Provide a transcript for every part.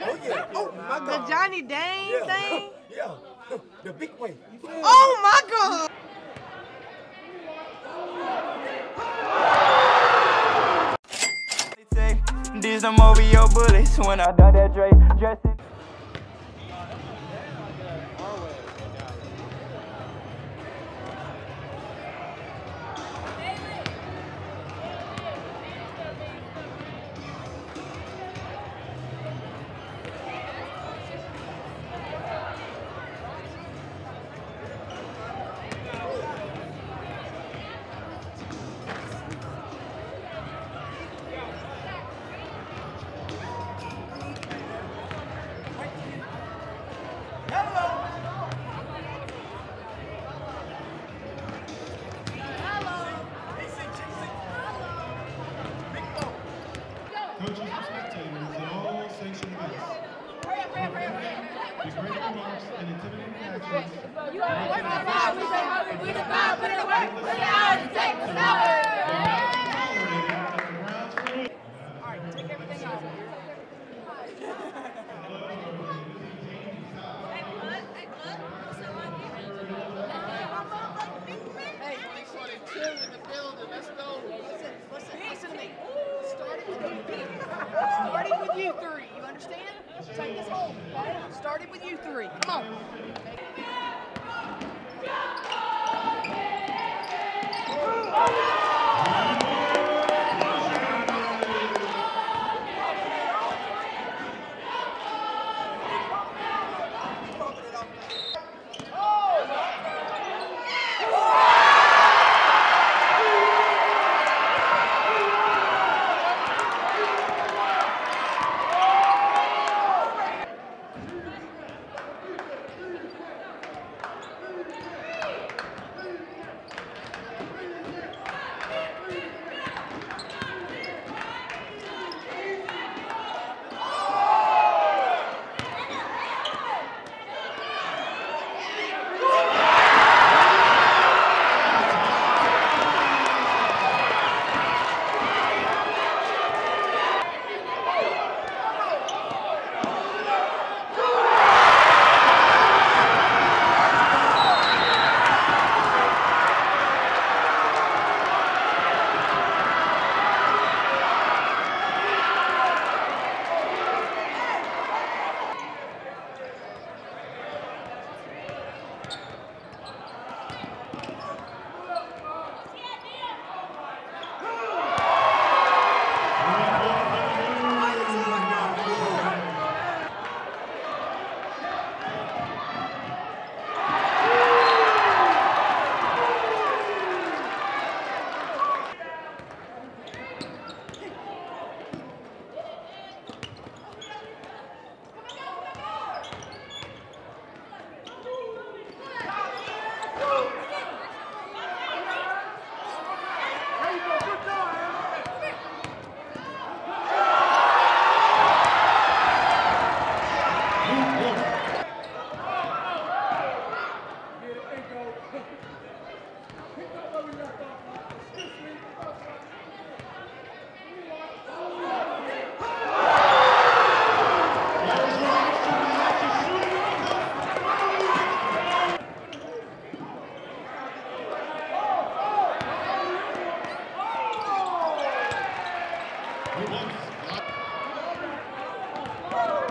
Oh yeah. Oh my The Johnny Dang yeah. thing? yeah. The big way. You feel me? Oh my God. These them over your bullets when I done that Dre dressing. Regretting remarks and intimidating actions. Tolerated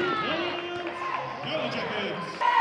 Williams, Noah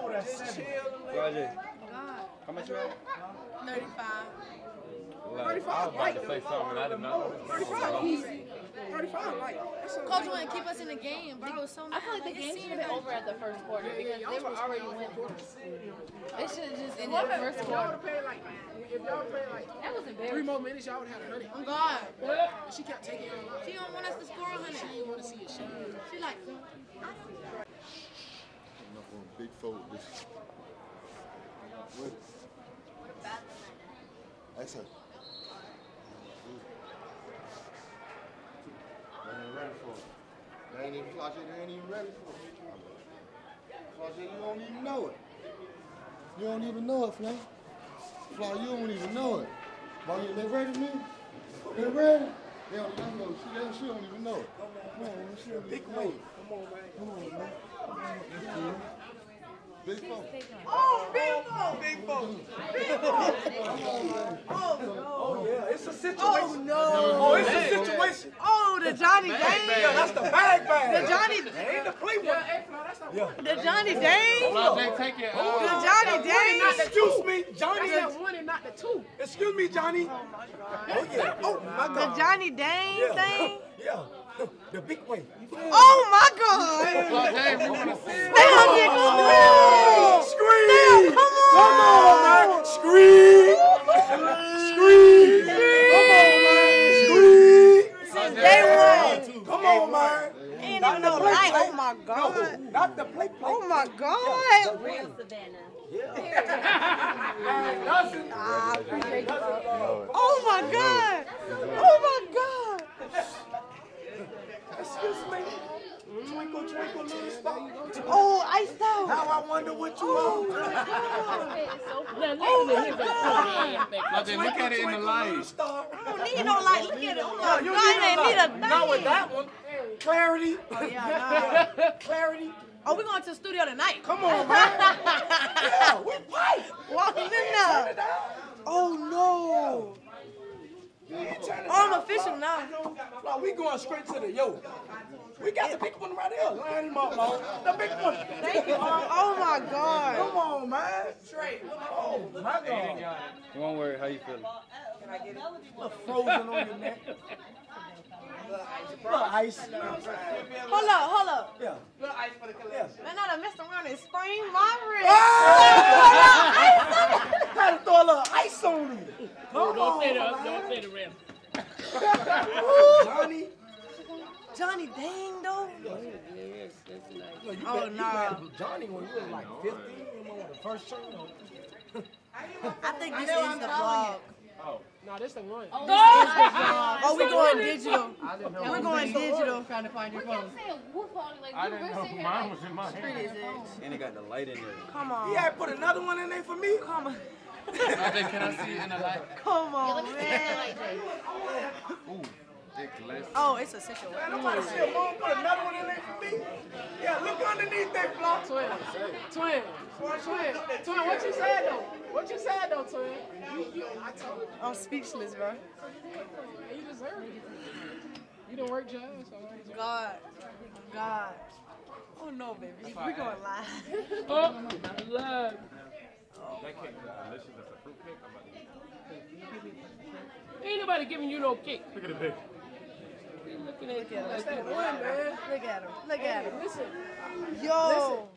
Rajay? four, that's seven. Rajay, how much you have? 35. Like, I was about to say something, I did not. 35 easy. 35 like. That's a- Coach wouldn't keep us in the game, but it was so I feel like the game should have been over at the first quarter because they were already winning. They should have just ended the first quarter. if y'all played like That was three more minutes, y'all would have had hundred. Oh God. She kept taking y'all. She don't want us to score a She hundred. didn't want to see it shine. She like, not going big fold this. What? That's her. They ain't ready for it. They ain't even, Flash, they ain't even ready for it. Flash, you don't even know it. You don't even know it, Flash. Flash, you don't even know it. But you, they ready, man? They ready? They don't even know. She, they, she don't even know it. Come on, man. She don't even know it. Come on, man. Come on, man. That's cool. Big fold. Oh, big ball. Big ball. Oh oh, yeah, it's a oh, situation. Oh, no. Oh, it's a situation. Oh, the Johnny Yeah, Dane. that's the bag bag. The Johnny, That ain't the play one. Yeah. the Johnny Dang. Rajay, take it. The oh. Johnny Dang. Excuse me, Johnny. That's one and not the two. Excuse me, Johnny. Oh my God. Oh, yeah. Oh my The Johnny Dang Yeah. thing. Yeah. The big way. Oh my God. Rajay, we want to see it. They gonna get Oh, screwed. scream! Come Come on, man! Scream! Scream! Come on, man! Scream! Since day one. Come on, man! Ain't even no light. Oh my No, not the play play. Oh my God. Real Savannah. Ah, Doesn't. Oh my God. Oh my God. Excuse me. Twinkle, twinkle, little star. Oh, I saw. How I wonder what you Oh are. my God. Oh my God. Rajay, look at it in the light. star. I don't need no light. Look at it. Oh my You God. It need a light. thing. Not with that one. Clarity. Oh, yeah, nah. Clarity. Oh, we going to the studio tonight. Come on, man. Yeah, we fight. Walking in there. Oh no. Oh, I'm now. No, we going straight to the yo. We got the big one right here. Line him up, man. The big one. Thank you. Oh my God. Come on, man. Straight. Oh, my God. You won't worry, how you feeling? Little frozen on your neck. Little ice. You know what I'm saying? Hold up, hold up. Yeah. Little ice for the collection. Man, I done messed around and sprained my wrist. Ah! Gotta throw a little ice on him. Come on, man. Johnny. Johnny Dang though. No, you Oh, bet- you nah. Johnny when you was like 50. You know, the first turn. I think this is the vlog. Oh. No, this the one. Oh, oh we going digital. We're going digital. Trying to find your phone. I didn't know mine was in my hand. And it got the light in there. Come He on. had put another one in there for me. Come on. Rajay, can I see it in the light? Come on, man. Ooh, thick glass. Oh, it's a situation. Man, nobody see a mom put another one in there for me. Yeah, look underneath that flock. Twin. Twin. Twin. Twin, what you said though? What you said though, twin? You, you, I told you. I'm speechless, bro. You deserve it. You done work your ass off. God. God. Oh no, baby. We're going live. Oh, love. Ain't nobody giving you no kick. Look at the big. Looking at Look at him. That's that one. Look at him. Look at him. Listen, Yo.